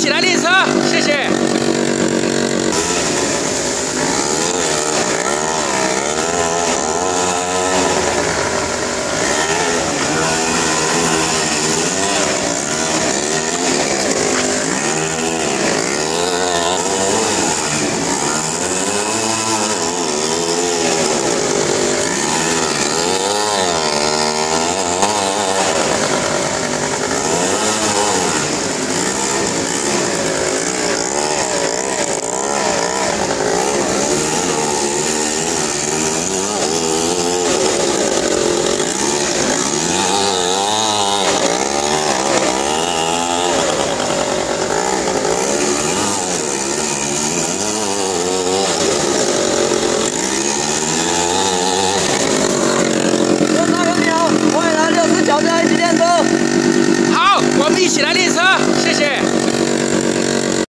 serán